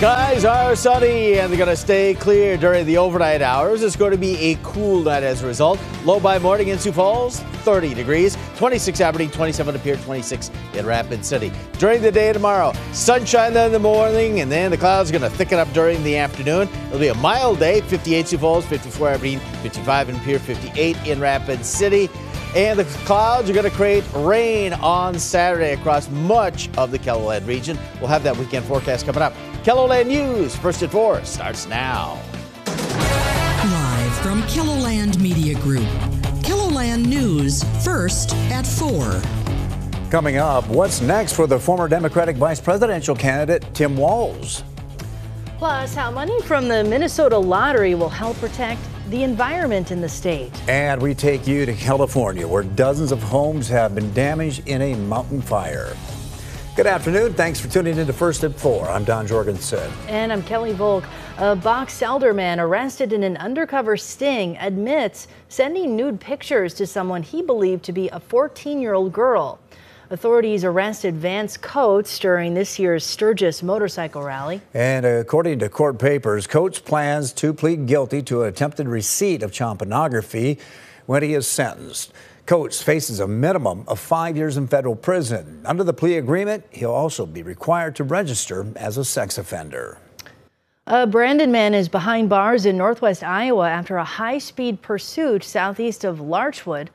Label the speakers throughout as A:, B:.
A: Skies are sunny and they're going to stay clear during the overnight hours. It's going to be a cool night as a result. Low by morning in Sioux Falls, 30 degrees, 26 Aberdeen, 27 Pierre, 26 in Rapid City. During the day tomorrow, sunshine in the morning and then the clouds are going to thicken up during the afternoon. It'll be a mild day, 58 Sioux Falls, 54 Aberdeen, 55 in Pierre, 58 in Rapid City. And the clouds are going to create rain on Saturday across much of the KELOLAND region. We'll have that weekend forecast coming up. KELOLAND News, first at four, starts now.
B: Live from KELOLAND Media Group. KELOLAND News, first at four.
C: Coming up, what's next for the former Democratic vice presidential candidate Tim Walz?
D: Plus, how money from the Minnesota lottery will help protect the environment in the state.
C: And we take you to California, where dozens of homes have been damaged in a mountain fire. Good afternoon. Thanks for tuning in to First at Four. I'm Don Jorgensen.
D: And I'm Kelly Volk. A Box Elder man arrested in an undercover sting admits sending nude pictures to someone he believed to be a 14 year old girl. Authorities arrested Vance Coates during this year's Sturgis motorcycle rally.
C: And according to court papers, Coates plans to plead guilty to attempted receipt of child pornography when he is sentenced. Coates faces a minimum of five years in federal prison. Under the plea agreement, he'll also be required to register as a sex offender.
D: A Brandon man is behind bars in northwest Iowa after a high speed pursuit southeast of Larchwood.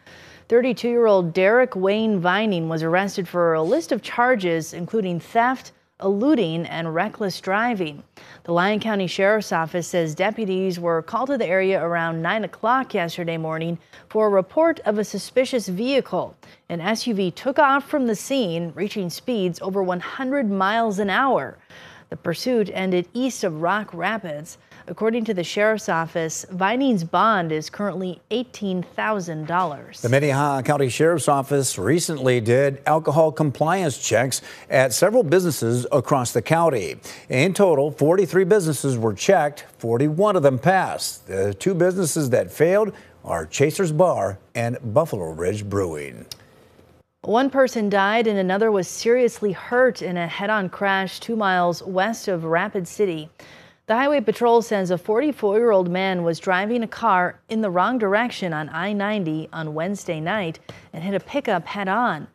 D: 32 year old Derek Wayne Vining was arrested for a list of charges, including theft, eluding, and reckless driving. The Lyon County Sheriff's Office says deputies were called to the area around 9 o'clock yesterday morning for a report of a suspicious vehicle. An SUV took off from the scene, reaching speeds over 100 miles an hour. The pursuit ended east of Rock Rapids. According to the sheriff's office, Vining's bond is currently $18,000.
C: The Minnehaha County Sheriff's Office recently did alcohol compliance checks at several businesses across the county. In total, 43 businesses were checked, 41 of them passed. The two businesses that failed are Chaser's Bar and Buffalo Ridge Brewing.
D: One person died and another was seriously hurt in a head on crash two miles west of Rapid City. The Highway Patrol says a 44 year old man was driving a car in the wrong direction on I 90 on Wednesday night and hit a pickup head on.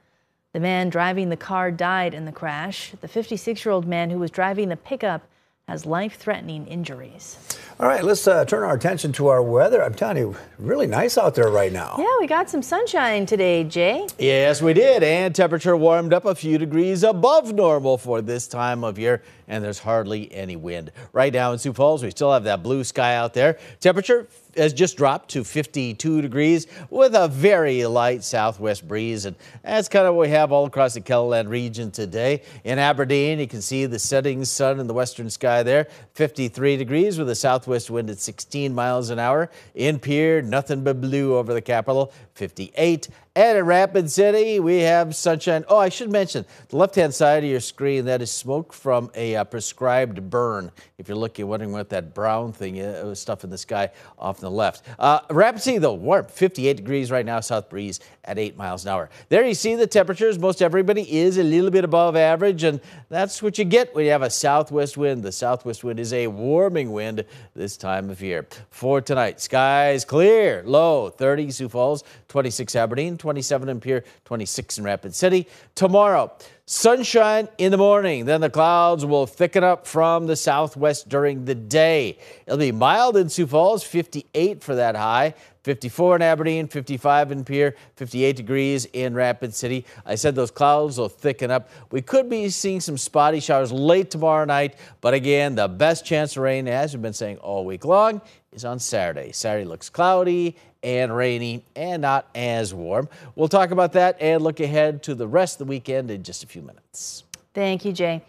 D: The man driving the car died in the crash. The 56 year old man who was driving the pickup has life threatening injuries.
C: All right, let's uh, turn our attention to our weather. I'm telling you, really nice out there right now.
D: Yeah, we got some sunshine today, Jay.
A: Yes, we did. And temperature warmed up a few degrees above normal for this time of year, and there's hardly any wind. Right now in Sioux Falls, we still have that blue sky out there. Temperature has just dropped to 52 degrees with a very light southwest breeze. And that's kind of what we have all across the KELOLAND region today. In Aberdeen, you can see the setting sun in the western sky there, 53 degrees with a southwest wind at 16 miles an hour. In Pierre, nothing but blue over the capital, 58. And in Rapid City, we have sunshine. Oh, I should mention the left hand side of your screen, that is smoke from a uh, prescribed burn. If you're looking, wondering what that brown thing is, uh, stuff in the sky off the left. Uh, Rapid City, though, warm, 58 degrees right now, south breeze at 8 miles an hour. There you see the temperatures. Most everybody is a little bit above average, and that's what you get when you have a southwest wind. The southwest wind is a warming wind this time of year. For tonight, skies clear, low 30 Sioux Falls, 26 Aberdeen, 27 in Pierre, 26 in Rapid City. Tomorrow, sunshine in the morning. Then the clouds will thicken up from the southwest during the day. It'll be mild in Sioux Falls, 58 for that high. 54 in Aberdeen, 55 in Pierre, 58 degrees in Rapid City. I said those clouds will thicken up. We could be seeing some spotty showers late tomorrow night, but again, the best chance of rain, as we've been saying all week long, is on Saturday. Saturday looks cloudy and rainy and not as warm. We'll talk about that and look ahead to the rest of the weekend in just a few minutes.
D: Thank you, Jay.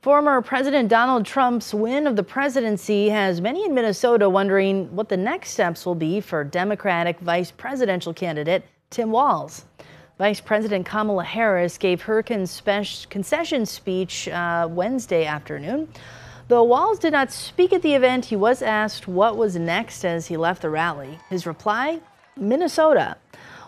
D: Former President Donald Trump's win of the presidency has many in Minnesota wondering what the next steps will be for Democratic vice presidential candidate Tim Walz. Vice President Kamala Harris gave her concession speech uh, Wednesday afternoon. Though Walz did not speak at the event, he was asked what was next as he left the rally. His reply Minnesota.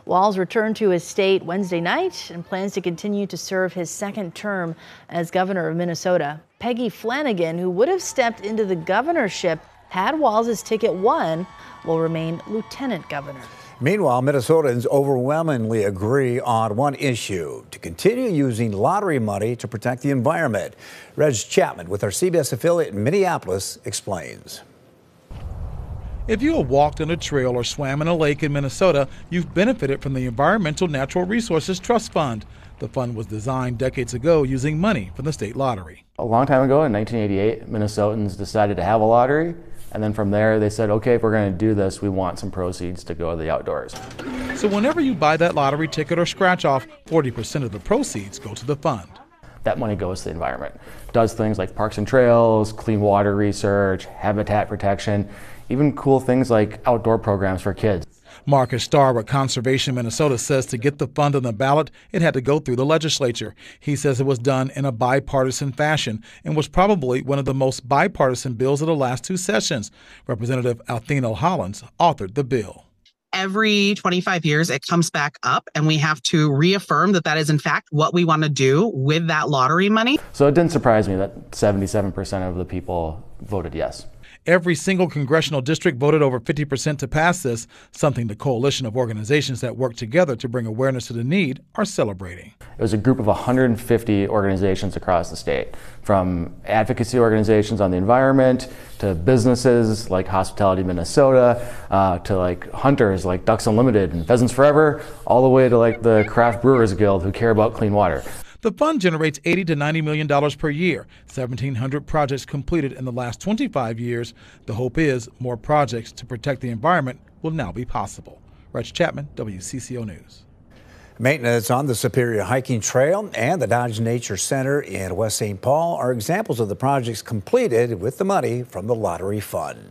D: Walz returned to his state Wednesday night and plans to continue to serve his second term as governor of Minnesota. Peggy Flanagan, who would have stepped into the governorship had Walz's ticket won, will remain lieutenant governor.
C: Meanwhile, Minnesotans overwhelmingly agree on one issue to continue using lottery money to protect the environment. Reg Chapman with our CBS affiliate in Minneapolis explains.
E: If you have walked on a trail or swam in a lake in Minnesota, you've benefited from the Environmental Natural Resources Trust Fund. The fund was designed decades ago using money from the state lottery.
F: A long time ago in 1988, Minnesotans decided to have a lottery. And then from there, they said, okay, if we're going to do this, we want some proceeds to go to the outdoors.
E: So whenever you buy that lottery ticket or scratch off, 40% of the proceeds go to the fund.
F: That money goes to the environment. Does things like parks and trails, clean water research, habitat protection, even cool things like outdoor programs for kids.
E: Marcus Starr with Conservation Minnesota says to get the fund on the ballot, it had to go through the legislature. He says it was done in a bipartisan fashion and was probably one of the most bipartisan bills of the last two sessions. Representative Athena Hollins authored the bill
G: every 25 years it comes back up and we have to reaffirm that that is in fact what we want to do with that lottery money.
F: So it didn't surprise me that 77% of the people voted yes.
E: Every single congressional district voted over 50% to pass this, something the coalition of organizations that work together to bring awareness to the need are celebrating.
F: It was a group of 150 organizations across the state, from advocacy organizations on the environment to businesses like Hospitality Minnesota, uh, to like hunters like Ducks Unlimited and Pheasants Forever, all the way to like the Craft Brewers Guild who care about clean water.
E: The fund generates 80 to 90 million dollars per year. 1,700 projects completed in the last 25 years. The hope is more projects to protect the environment will now be possible. Reg Chapman, WCCO News.
C: Maintenance on the Superior Hiking Trail and the Dodge Nature Center in West St. Paul are examples of the projects completed with the money from the Lottery Fund.